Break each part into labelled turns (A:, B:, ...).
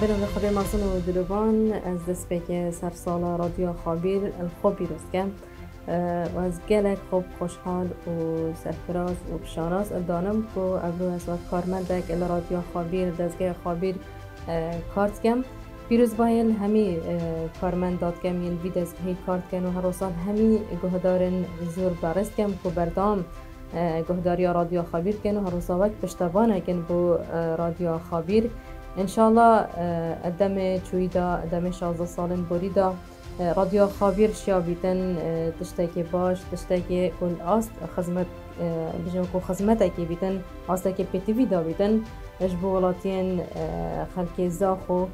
A: خدای ماسن و دلوان از دست بک سرسالا رادیو خابیر الخوب بیروز کم و از گلک خوب خوشحال و سرفراز و بشاراز دانم که ابرو از وقت کارمندک ال رادیو خابیر دزگه خابیر کارت کم. پیروز بایل همی کارمند داد کم یعنی وید هی کارت کن و هر روزان همی گهدارن زور برست کم که بردام. گهداری رادیو خابیر کن و هر روزا پشتوانه کن بو رادیو خابیر. انشالله ادم چویدا ادم شازده سالن بریدا. رادیو خابیر شیا بیتن تشتکی باش تشتکی کل آست خدمت بجم کو خدمت کی بیتن آست کی پی وی دا بیتن اش بو ولاتین خلک زاخو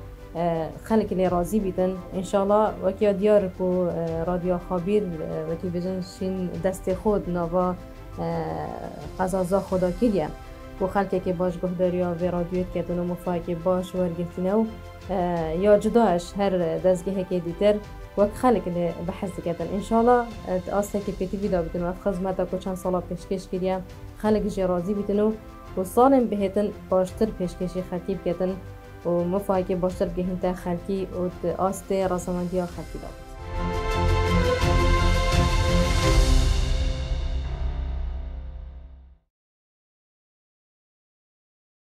A: خلک لی راضی بیتن انشالله وکی دیار کو رادیو خابیر وکی بجن شین دست خود نوا قزازا خدا کلیه بۆ خەکێکی باش گوهداریا وێ رادیوێت کردن و مفاکی باش وەرگرتنە و یا جداش هەر دەستگەهێکی دیتر وەک خەلک بەحەز دەکەن ئینشاالله ئاستێکی پێتیویدا بتن و خزمەتە کو چەند ساڵا پێشکەش کردە خەلکیژێ رازی بیتن و و ساڵم بهێتن باشتر پێشکەشی خەتی بکەتن و مفاکی باشتر بگەهینتە خەلکی و ئاستێ ڕسەمەندیا خەتیدا.